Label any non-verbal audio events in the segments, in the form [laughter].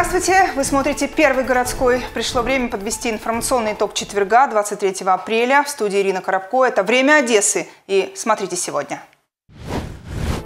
Здравствуйте! Вы смотрите «Первый городской». Пришло время подвести информационный итог четверга, 23 апреля. В студии Ирина Коробко. Это «Время Одессы». И смотрите сегодня.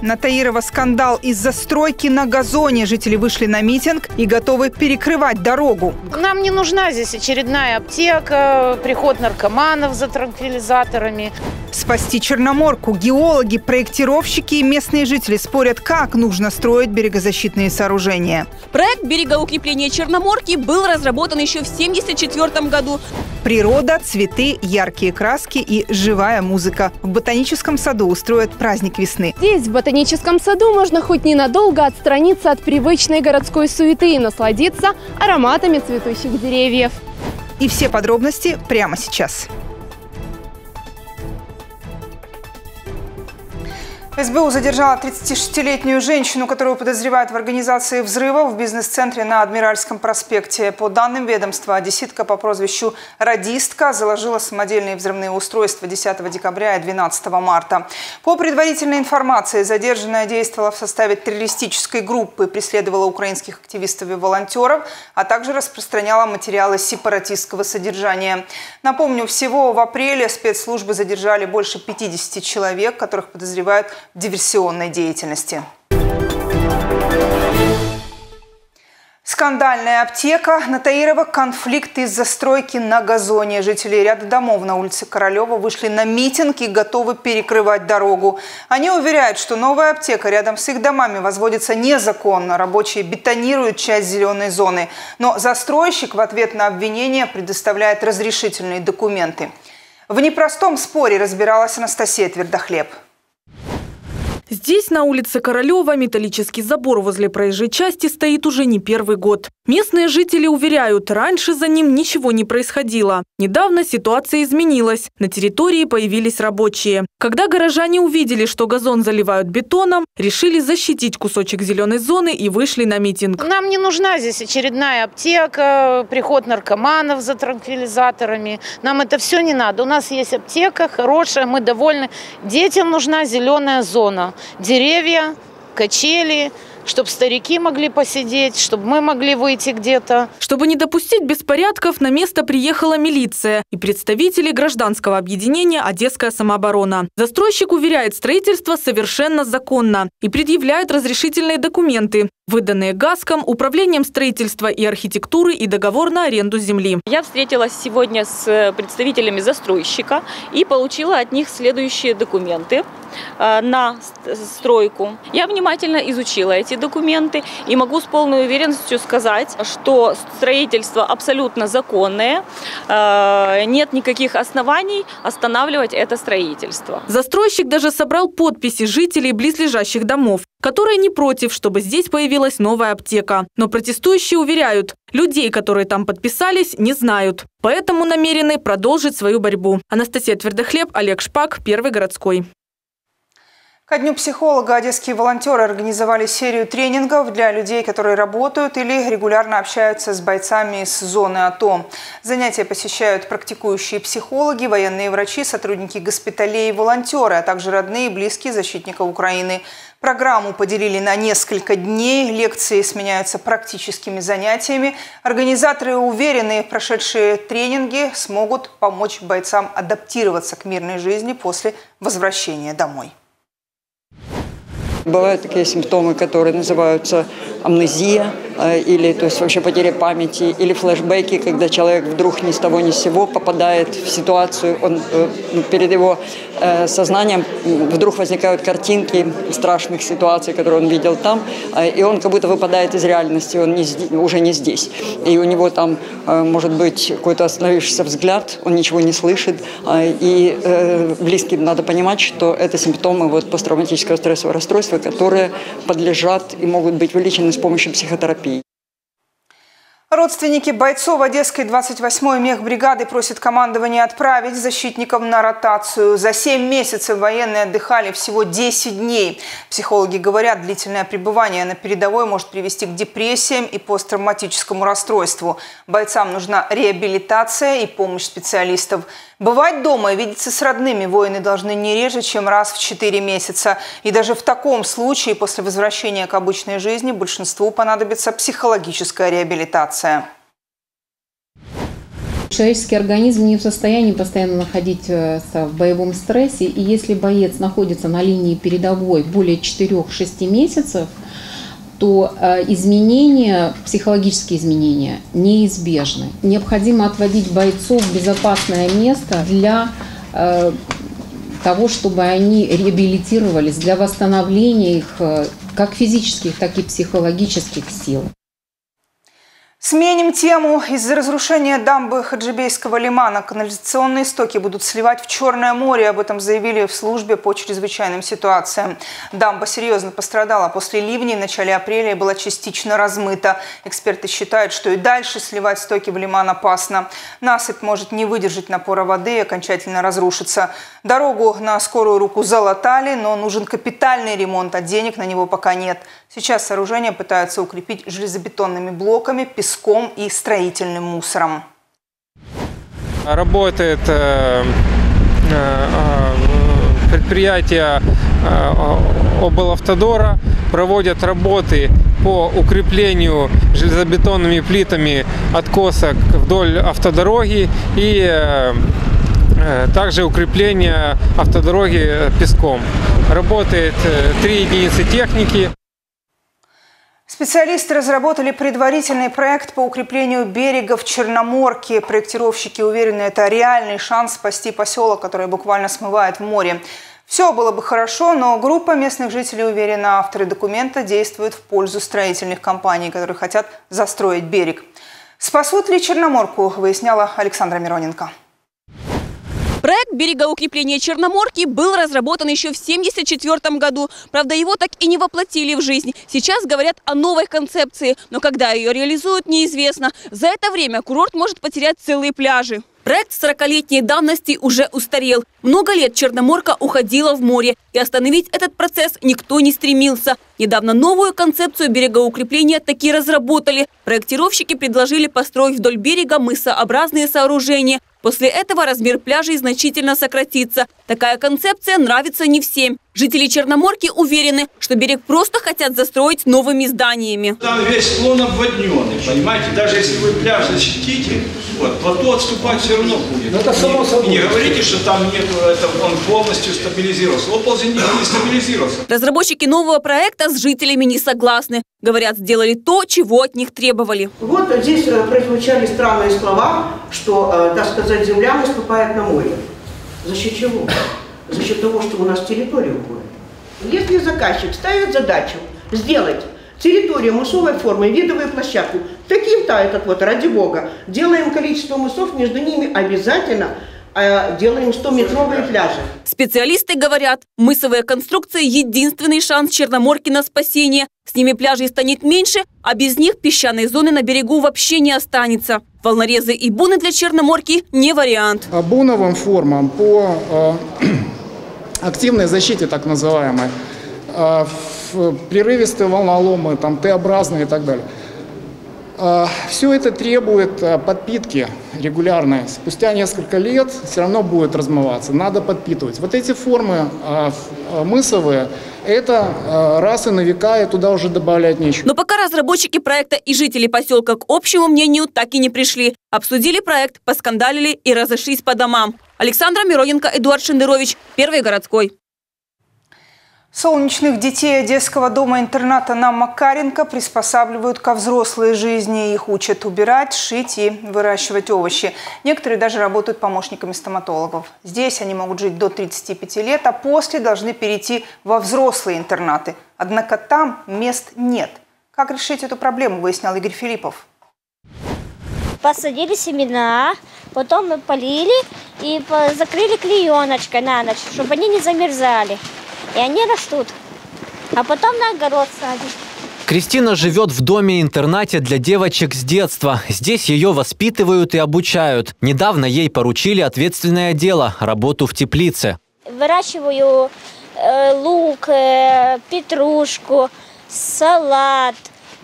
На Таирова скандал из-за стройки на газоне. Жители вышли на митинг и готовы перекрывать дорогу. Нам не нужна здесь очередная аптека, приход наркоманов за транквилизаторами. Спасти Черноморку. Геологи, проектировщики и местные жители спорят, как нужно строить берегозащитные сооружения. Проект берегоукрепления Черноморки был разработан еще в 1974 году. Природа, цветы, яркие краски и живая музыка. В ботаническом саду устроят праздник весны. Здесь, в ботаническом саду, можно хоть ненадолго отстраниться от привычной городской суеты и насладиться ароматами цветущих деревьев. И все подробности прямо сейчас. СБУ задержала 36-летнюю женщину, которую подозревают в организации взрыва в бизнес-центре на Адмиральском проспекте. По данным ведомства, одесситка по прозвищу «Радистка» заложила самодельные взрывные устройства 10 декабря и 12 марта. По предварительной информации, задержанная действовала в составе террористической группы, преследовала украинских активистов и волонтеров, а также распространяла материалы сепаратистского содержания. Напомню, всего в апреле спецслужбы задержали больше 50 человек, которых подозревают диверсионной деятельности. Скандальная аптека. На Таирова конфликт из-за стройки на газоне. Жители ряда домов на улице Королева вышли на митинг и готовы перекрывать дорогу. Они уверяют, что новая аптека рядом с их домами возводится незаконно. Рабочие бетонируют часть зеленой зоны. Но застройщик в ответ на обвинение предоставляет разрешительные документы. В непростом споре разбиралась Анастасия Твердохлеб. Здесь, на улице Королева, металлический забор возле проезжей части стоит уже не первый год. Местные жители уверяют, раньше за ним ничего не происходило. Недавно ситуация изменилась. На территории появились рабочие. Когда горожане увидели, что газон заливают бетоном, решили защитить кусочек зеленой зоны и вышли на митинг. Нам не нужна здесь очередная аптека, приход наркоманов за транквилизаторами. Нам это все не надо. У нас есть аптека хорошая, мы довольны. Детям нужна зеленая зона деревья, качели, чтобы старики могли посидеть, чтобы мы могли выйти где-то. Чтобы не допустить беспорядков, на место приехала милиция и представители гражданского объединения «Одесская самооборона». Застройщик уверяет, строительство совершенно законно и предъявляет разрешительные документы, выданные ГАСКом, Управлением строительства и архитектуры и договор на аренду земли. Я встретилась сегодня с представителями застройщика и получила от них следующие документы э, на стройку. Я внимательно изучила эти документы и могу с полной уверенностью сказать, что строительство абсолютно законное, э, нет никаких оснований останавливать это строительство. Застройщик даже собрал подписи жителей близлежащих домов, которые не против, чтобы здесь появилась новая аптека. Но протестующие уверяют, людей, которые там подписались, не знают. Поэтому намерены продолжить свою борьбу. Анастасия Твердохлеб, Олег Шпак, Первый городской. Ко Дню психолога одесские волонтеры организовали серию тренингов для людей, которые работают или регулярно общаются с бойцами из зоны АТО. Занятия посещают практикующие психологи, военные врачи, сотрудники госпиталей и волонтеры, а также родные и близкие защитников Украины. Программу поделили на несколько дней, лекции сменяются практическими занятиями. Организаторы уверены, прошедшие тренинги смогут помочь бойцам адаптироваться к мирной жизни после возвращения домой. Бывают такие симптомы, которые называются амнезия, э, или то есть вообще потеря памяти, или флешбеки, когда человек вдруг ни с того ни с сего попадает в ситуацию, он, э, ну, перед его э, сознанием вдруг возникают картинки страшных ситуаций, которые он видел там, и он как будто выпадает из реальности, он не, уже не здесь. И у него там может быть какой-то остановившийся взгляд, он ничего не слышит, и близким надо понимать, что это симптомы вот, посттравматического стрессового расстройства, которые подлежат и могут быть вылечены с помощью психотерапии. Родственники бойцов Одесской 28-й мехбригады просят командование отправить защитников на ротацию. За 7 месяцев военные отдыхали всего 10 дней. Психологи говорят, длительное пребывание на передовой может привести к депрессиям и посттравматическому расстройству. Бойцам нужна реабилитация и помощь специалистов. Бывать дома и видеться с родными воины должны не реже, чем раз в 4 месяца. И даже в таком случае после возвращения к обычной жизни большинству понадобится психологическая реабилитация. Человеческий организм не в состоянии постоянно находиться в боевом стрессе, и если боец находится на линии передовой более 4-6 месяцев, то э, изменения, психологические изменения неизбежны. Необходимо отводить бойцов в безопасное место для э, того, чтобы они реабилитировались, для восстановления их э, как физических, так и психологических сил. Сменим тему. Из-за разрушения дамбы Хаджибейского лимана канализационные стоки будут сливать в Черное море. Об этом заявили в службе по чрезвычайным ситуациям. Дамба серьезно пострадала после ливней в начале апреля и была частично размыта. Эксперты считают, что и дальше сливать стоки в лиман опасно. Насыпь может не выдержать напора воды и окончательно разрушиться. Дорогу на скорую руку залатали, но нужен капитальный ремонт, а денег на него пока нет. Сейчас сооружение пытаются укрепить железобетонными блоками, песком и строительным мусором. Работает э, э, предприятие э, облавтодора, проводят работы по укреплению железобетонными плитами откосок вдоль автодороги и Э, также укрепление автодороги песком. Работает э, три единицы техники. Специалисты разработали предварительный проект по укреплению берега в Черноморке. Проектировщики уверены, это реальный шанс спасти поселок, который буквально смывает в море. Все было бы хорошо, но группа местных жителей уверена, авторы документа действуют в пользу строительных компаний, которые хотят застроить берег. Спасут ли Черноморку, выясняла Александра Мироненко. Проект берегоукрепления Черноморки был разработан еще в 1974 году. Правда, его так и не воплотили в жизнь. Сейчас говорят о новой концепции, но когда ее реализуют, неизвестно. За это время курорт может потерять целые пляжи. Проект 40-летней давности уже устарел. Много лет Черноморка уходила в море, и остановить этот процесс никто не стремился. Недавно новую концепцию берегоукрепления таки разработали. Проектировщики предложили построить вдоль берега мысообразные сооружения, После этого размер пляжей значительно сократится. Такая концепция нравится не всем. Жители Черноморки уверены, что берег просто хотят застроить новыми зданиями. Там весь склон обводненный, понимаете? Даже если вы пляж защитите, вот, плато отступать все равно будет. Но это само собой. Не, не говорите, что там нет, это, он полностью стабилизировался. Оползень не стабилизировался. Разработчики нового проекта с жителями не согласны. Говорят, сделали то, чего от них требовали. Вот здесь э, прозвучали странные слова, что, э, так сказать, земля наступает на море. За счет чего? За счет того, что у нас территория уходит. Если заказчик ставит задачу сделать территорию мусовой формы, видовую площадку, таким-то этот вот, ради бога, делаем количество мусов, между ними обязательно а делаем 100-метровые пляжи. Специалисты говорят, мысовая конструкция – единственный шанс Черноморки на спасение. С ними пляжей станет меньше, а без них песчаной зоны на берегу вообще не останется. Волнорезы и буны для Черноморки – не вариант. Буновым формам по э, [clears throat] активной защите, так называемой, э, прерывистые волноломы, там, Т-образные и так далее – а, Все это требует а, подпитки регулярной. Спустя несколько лет все равно будет размываться. Надо подпитывать. Вот эти формы а, мысовые, это раз и на века, и туда уже добавлять нечего. Но пока разработчики проекта и жители поселка к общему мнению так и не пришли. Обсудили проект, поскандалили и разошлись по домам. Александра Мироненко, Эдуард Шендерович, Первый городской. Солнечных детей Одесского дома-интерната на Макаренко приспосабливают ко взрослой жизни. Их учат убирать, шить и выращивать овощи. Некоторые даже работают помощниками стоматологов. Здесь они могут жить до 35 лет, а после должны перейти во взрослые интернаты. Однако там мест нет. Как решить эту проблему, выяснял Игорь Филиппов. Посадили семена, потом мы полили и закрыли клееночкой на ночь, чтобы они не замерзали и они растут. А потом на огород садим. Кристина живет в доме-интернате для девочек с детства. Здесь ее воспитывают и обучают. Недавно ей поручили ответственное дело – работу в теплице. Выращиваю э, лук, э, петрушку, салат,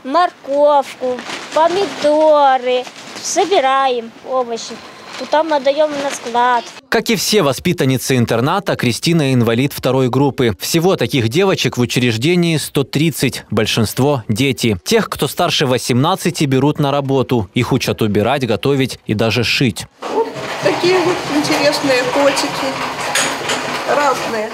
морковку, помидоры. Собираем овощи. Потом отдаем на склад. Как и все воспитанницы интерната, Кристина инвалид второй группы. Всего таких девочек в учреждении 130, большинство – дети. Тех, кто старше 18, берут на работу. Их учат убирать, готовить и даже шить. Вот такие вот интересные котики, разные.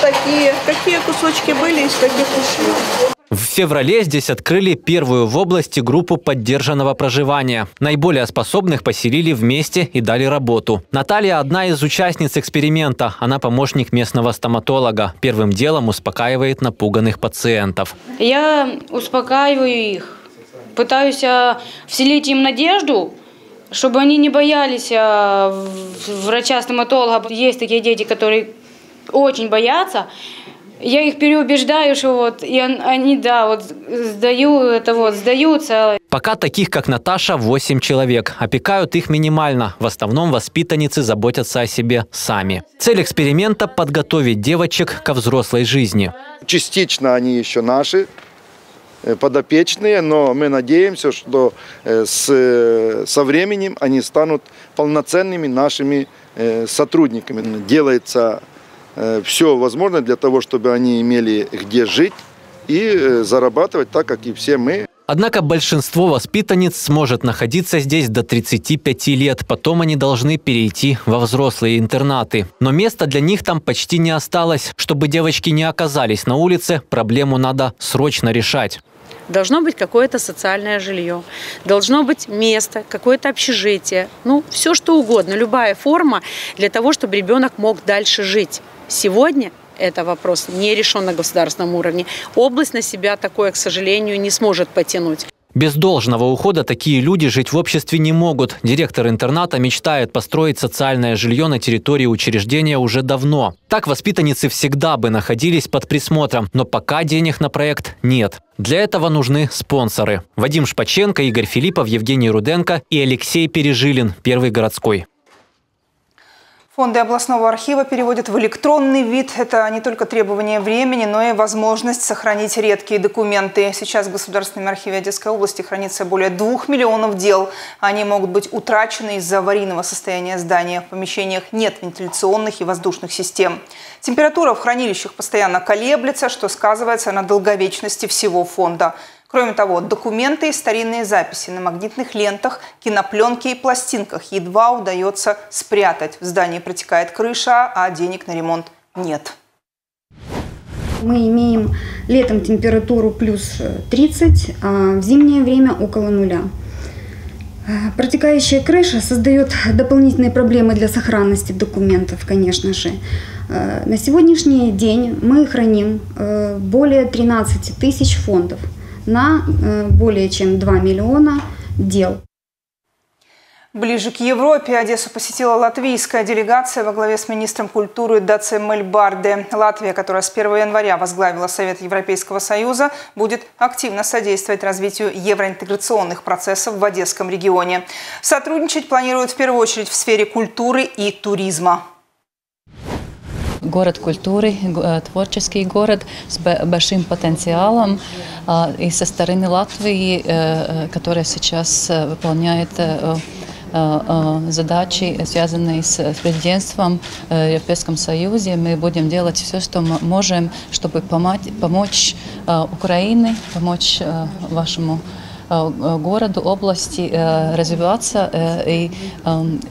Такие. Какие кусочки были, из каких ушли. В феврале здесь открыли первую в области группу поддержанного проживания. Наиболее способных поселили вместе и дали работу. Наталья – одна из участниц эксперимента. Она помощник местного стоматолога. Первым делом успокаивает напуганных пациентов. Я успокаиваю их, пытаюсь а, вселить им надежду, чтобы они не боялись а, врача-стоматолога. Есть такие дети, которые очень боятся. Я их переубеждаю, что вот, и они, да, вот сдаю, это вот, сдаются. Пока таких, как Наташа, 8 человек. Опекают их минимально. В основном воспитанницы заботятся о себе сами. Цель эксперимента – подготовить девочек ко взрослой жизни. Частично они еще наши, э, подопечные, но мы надеемся, что э, с, э, со временем они станут полноценными нашими сотрудниками. Делается все возможное для того, чтобы они имели где жить и э, зарабатывать так, как и все мы. Однако большинство воспитанниц сможет находиться здесь до 35 лет. Потом они должны перейти во взрослые интернаты. Но места для них там почти не осталось. Чтобы девочки не оказались на улице, проблему надо срочно решать. Должно быть какое-то социальное жилье, должно быть место, какое-то общежитие, ну, все что угодно, любая форма для того, чтобы ребенок мог дальше жить. Сегодня это вопрос не решен на государственном уровне. Область на себя такое, к сожалению, не сможет потянуть. Без должного ухода такие люди жить в обществе не могут. Директор интерната мечтает построить социальное жилье на территории учреждения уже давно. Так воспитанницы всегда бы находились под присмотром, но пока денег на проект нет. Для этого нужны спонсоры. Вадим Шпаченко, Игорь Филиппов, Евгений Руденко и Алексей Пережилин, Первый городской. Фонды областного архива переводят в электронный вид. Это не только требование времени, но и возможность сохранить редкие документы. Сейчас в Государственном архиве Одесской области хранится более двух миллионов дел. Они могут быть утрачены из-за аварийного состояния здания. В помещениях нет вентиляционных и воздушных систем. Температура в хранилищах постоянно колеблется, что сказывается на долговечности всего фонда. Кроме того, документы и старинные записи на магнитных лентах, кинопленке и пластинках едва удается спрятать. В здании протекает крыша, а денег на ремонт нет. Мы имеем летом температуру плюс 30, а в зимнее время около нуля. Протекающая крыша создает дополнительные проблемы для сохранности документов, конечно же. На сегодняшний день мы храним э, более 13 тысяч фондов – на э, более чем 2 миллиона дел. Ближе к Европе Одессу посетила латвийская делегация во главе с министром культуры Даце Мельбарде. Латвия, которая с 1 января возглавила Совет Европейского Союза, будет активно содействовать развитию евроинтеграционных процессов в Одесском регионе. Сотрудничать планируют в первую очередь в сфере культуры и туризма город культуры, э, творческий город с большим потенциалом. И со стороны Латвии, э, э, которая сейчас выполняет задачи, связанные с президентством в Европейском Союзе. Мы будем делать все, что мы можем, чтобы помочь Украине, помочь вашему городу, области развиваться и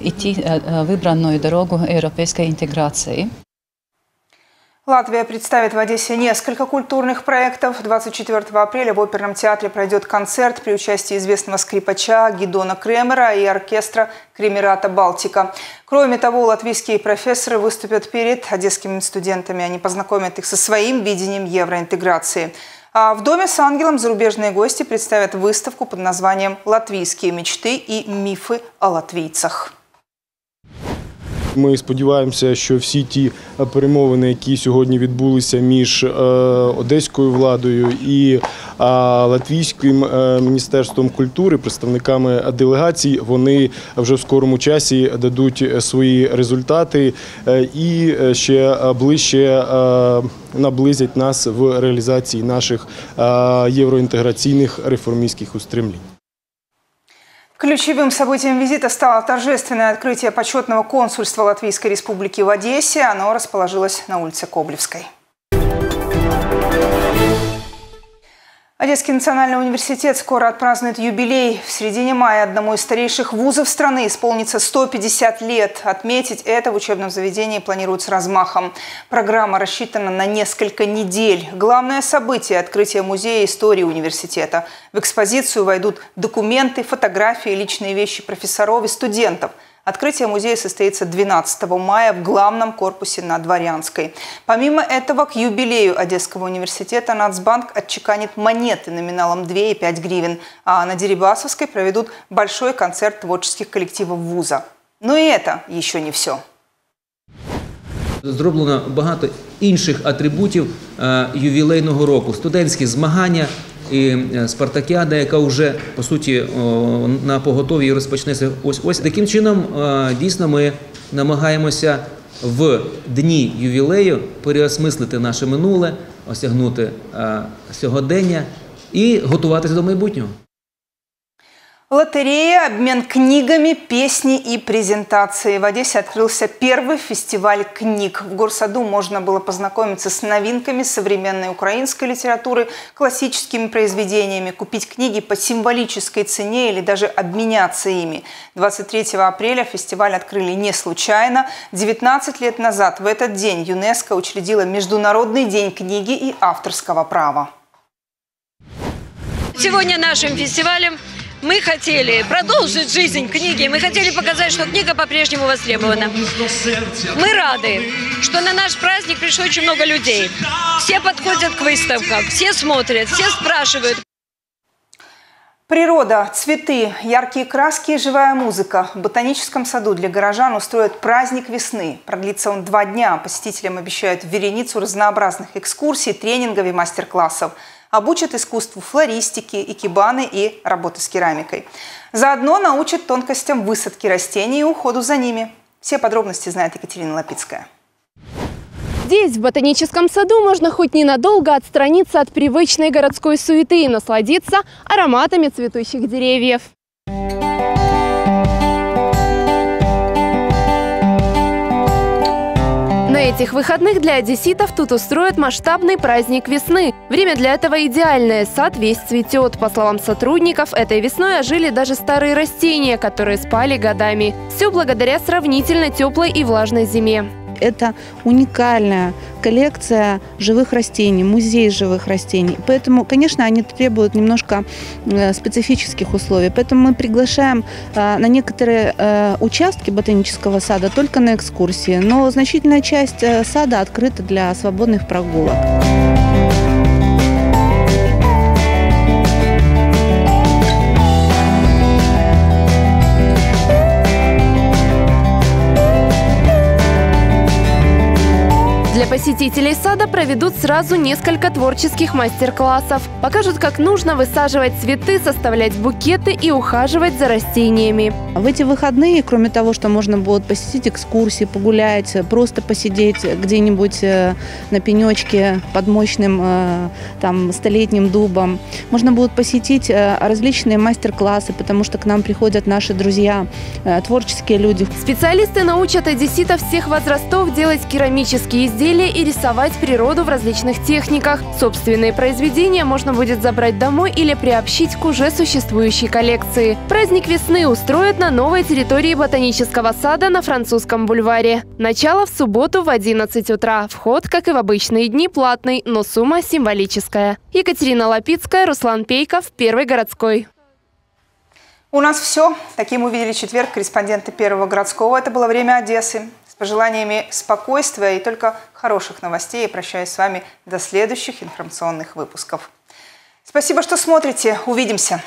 идти выбранную дорогу европейской интеграции. Латвия представит в Одессе несколько культурных проектов. 24 апреля в оперном театре пройдет концерт при участии известного скрипача Гидона Кремера и оркестра Кремерата «Балтика». Кроме того, латвийские профессоры выступят перед одесскими студентами. Они познакомят их со своим видением евроинтеграции. А в Доме с ангелом зарубежные гости представят выставку под названием «Латвийские мечты и мифы о латвийцах». Ми сподіваємося, що всі ті перемовини, які сьогодні відбулися між е, одеською владою і латвійським е, міністерством культури, представниками делегацій, вони вже в скорому часі дадуть свої результати е, і ще ближче наблизять нас в реалізації наших євроінтеграційних реформістських устремлінь. Ключевым событием визита стало торжественное открытие почетного консульства Латвийской Республики в Одессе. Оно расположилось на улице Коблевской. Одесский национальный университет скоро отпразднует юбилей. В середине мая одному из старейших вузов страны исполнится 150 лет. Отметить это в учебном заведении планируют с размахом. Программа рассчитана на несколько недель. Главное событие – открытие музея истории университета. В экспозицию войдут документы, фотографии, личные вещи профессоров и студентов – Открытие музея состоится 12 мая в главном корпусе на Дворянской. Помимо этого, к юбилею Одесского университета Нацбанк отчеканит монеты номиналом 2 и 5 гривен, а на Дерибасовской проведут большой концерт творческих коллективов вуза. Но и это еще не все. Зроблено багато інших атрибутів ювілейного року: студентські змагання, і спартакіада, яка вже по суті на поготові розпочнеться ось ось таким чином. Дійсно, ми намагаємося в дні ювілею переосмислити наше минуле, осягнути сьогодення і готуватися до майбутнього. Лотерея, обмен книгами, песни и презентации. В Одессе открылся первый фестиваль книг. В Горсаду можно было познакомиться с новинками современной украинской литературы, классическими произведениями, купить книги по символической цене или даже обменяться ими. 23 апреля фестиваль открыли не случайно. 19 лет назад в этот день ЮНЕСКО учредила Международный день книги и авторского права. Сегодня нашим фестивалем мы хотели продолжить жизнь книги, мы хотели показать, что книга по-прежнему востребована. Мы рады, что на наш праздник пришло очень много людей. Все подходят к выставкам, все смотрят, все спрашивают. Природа, цветы, яркие краски и живая музыка. В ботаническом саду для горожан устроят праздник весны. Продлится он два дня. Посетителям обещают вереницу разнообразных экскурсий, тренингов и мастер-классов – обучат искусству флористики, икебаны и работы с керамикой. Заодно научат тонкостям высадки растений и уходу за ними. Все подробности знает Екатерина Лапицкая. Здесь, в ботаническом саду, можно хоть ненадолго отстраниться от привычной городской суеты и насладиться ароматами цветущих деревьев. Этих выходных для одесситов тут устроят масштабный праздник весны. Время для этого идеальное. Сад весь цветет. По словам сотрудников, этой весной ожили даже старые растения, которые спали годами. Все благодаря сравнительно теплой и влажной зиме. Это уникальная коллекция живых растений, музей живых растений. Поэтому, конечно, они требуют немножко э, специфических условий. Поэтому мы приглашаем э, на некоторые э, участки ботанического сада только на экскурсии. Но значительная часть сада открыта для свободных прогулок. Посетителей сада проведут сразу несколько творческих мастер-классов. Покажут, как нужно высаживать цветы, составлять букеты и ухаживать за растениями. В эти выходные, кроме того, что можно будет посетить экскурсии, погулять, просто посидеть где-нибудь э, на пенечке под мощным э, там, столетним дубом, можно будет посетить э, различные мастер-классы, потому что к нам приходят наши друзья, творческие люди. Специалисты научат одесситов всех возрастов делать керамические изделия изделия и рисовать природу в различных техниках. Собственные произведения можно будет забрать домой или приобщить к уже существующей коллекции. Праздник весны устроят на новой территории ботанического сада на французском бульваре. Начало в субботу в 11 утра. Вход, как и в обычные дни, платный, но сумма символическая. Екатерина Лапицкая, Руслан Пейков, Первый городской. У нас все. Таким увидели четверг корреспонденты Первого городского. Это было время Одессы. С пожеланиями спокойствия и только хороших новостей я прощаюсь с вами до следующих информационных выпусков. Спасибо, что смотрите. Увидимся.